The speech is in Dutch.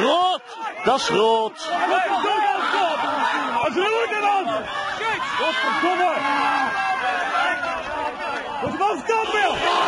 rood. Dat is rood. Het rood dan! Godverdomme! Wat is dat,